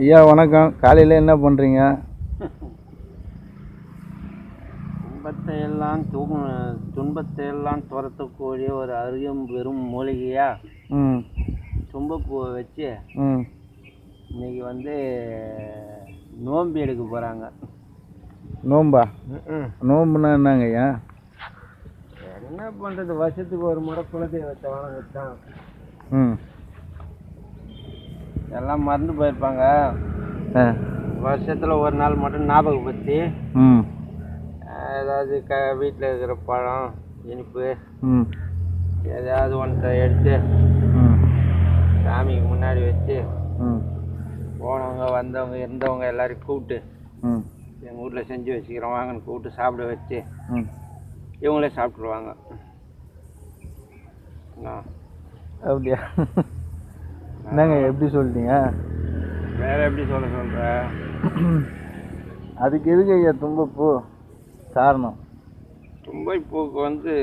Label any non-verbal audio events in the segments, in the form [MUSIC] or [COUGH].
ஐயா வணக்கம். காலையில் என்ன பண்ணுறீங்க துன்பத்தை எல்லாம் தூங்க துன்பத்தை எல்லாம் துரத்தக்கூடிய ஒரு அருகும் பெரும் மூலிகையா? ம். தும்பப்பூவை வச்சு ம். இன்னைக்கு வந்து நோம்பு எடுக்க போகிறாங்க நோம்பா? நோம்புனா என்னங்க ஐயா? என்ன பண்ணுறது வருஷத்துக்கு ஒரு முறை குலதெய்வத்தை வணங்கத்தான். ம். எல்லாம் மறந்து போயிருப்பாங்க. வருஷத்தில் ஒரு நாள் மட்டும் ஞாபகப்படுத்தி ஏதாவது க வீட்டில் இருக்கிற பழம் இனிப்பு ம். எதாவது ஒன்றை எடுத்து சாமிக்கு முன்னாடி வச்சு போனவங்க வந்தவங்க இருந்தவங்க எல்லாரையும் கூப்பிட்டு எங்கள் வீட்டில் செஞ்சு வச்சுக்கிறோம் வாங்கன்னு கூப்பிட்டு சாப்பிட வச்சு இவங்களே சாப்பிட்ருவாங்க. அப்படியா? என்னங்க எப்படி சொல்லிட்டீங்க? வேற எப்படி சொல்ல சொல்கிற [CLEARS THROAT] அதுக்கு எதுக்கு ஐயா தும்பப்பூ? காரணம்? தும்பைப்பூக்கு வந்து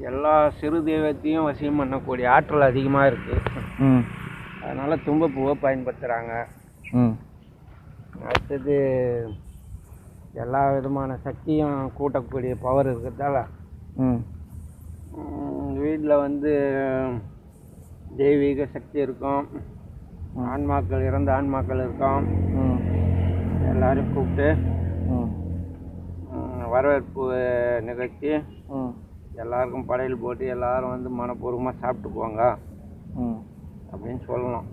எல்லா சிறு தெய்வத்தையும் வசியம் பண்ணக்கூடிய ஆற்றல் அதிகமாக இருக்குது ம். அதனால் தும்பப்பூவை பயன்படுத்துகிறாங்க ம். அடுத்தது எல்லா விதமான சக்தியும் கூட்டக்கூடிய பவர் இருக்கிறதால ம். வீட்டில் வந்து தெய்வீக சக்தி இருக்கும். ஆன்மாக்கள் இறந்த ஆன்மாக்கள் இருக்கும். ம். எல்லாரையும் கூப்பிட்டு வரவேற்பு நிகழ்ச்சி. எல்லாருக்கும் படையல் போட்டு எல்லாரும் வந்து மனப்பூர்வமாக சாப்பிட்டு போங்க ம். அப்படின்னு சொல்லணும்.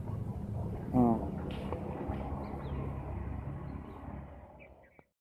ம்.